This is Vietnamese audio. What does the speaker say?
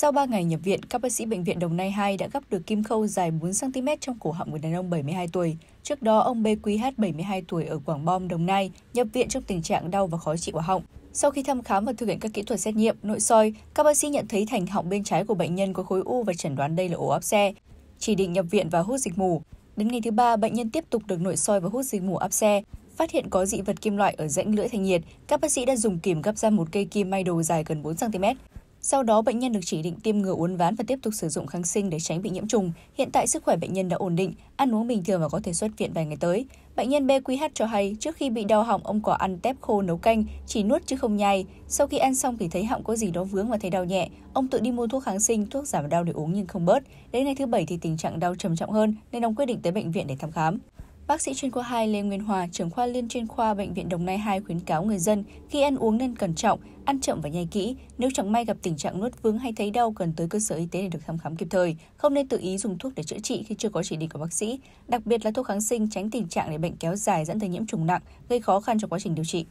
Sau 3 ngày nhập viện, các bác sĩ bệnh viện Đồng Nai 2 đã gắp được kim khâu dài 4cm trong cổ họng người đàn ông 72 tuổi. Trước đó, ông BQH 72 tuổi ở Quảng Bom, Đồng Nai nhập viện trong tình trạng đau và khó chịu ở họng. Sau khi thăm khám và thực hiện các kỹ thuật xét nghiệm, nội soi, các bác sĩ nhận thấy thành họng bên trái của bệnh nhân có khối u và chẩn đoán đây là ổ áp xe. Chỉ định nhập viện và hút dịch mù. Đến ngày thứ ba, bệnh nhân tiếp tục được nội soi và hút dịch mù áp xe. Phát hiện có dị vật kim loại ở rãnh lưỡi thành nhiệt, các bác sĩ đã dùng kìm gắp ra một cây kim may đồ dài gần 4 cm. Sau đó, bệnh nhân được chỉ định tiêm ngừa uốn ván và tiếp tục sử dụng kháng sinh để tránh bị nhiễm trùng. Hiện tại sức khỏe bệnh nhân đã ổn định, ăn uống bình thường và có thể xuất viện vài ngày tới. Bệnh nhân BQH cho hay trước khi bị đau họng ông có ăn tép khô nấu canh, chỉ nuốt chứ không nhai. Sau khi ăn xong thì thấy họng có gì đó vướng và thấy đau nhẹ. Ông tự đi mua thuốc kháng sinh, thuốc giảm đau để uống nhưng không bớt. Đến ngày thứ bảy thì tình trạng đau trầm trọng hơn nên ông quyết định tới bệnh viện để thăm khám. Bác sĩ chuyên khoa 2 Lê Nguyên Hòa, trưởng khoa liên chuyên khoa Bệnh viện Đồng Nai 2 khuyến cáo người dân khi ăn uống nên cẩn trọng, ăn chậm và nhai kỹ. Nếu chẳng may gặp tình trạng nuốt vướng hay thấy đau cần tới cơ sở y tế để được thăm khám kịp thời. Không nên tự ý dùng thuốc để chữa trị khi chưa có chỉ định của bác sĩ, đặc biệt là thuốc kháng sinh tránh tình trạng để bệnh kéo dài dẫn tới nhiễm trùng nặng, gây khó khăn trong quá trình điều trị.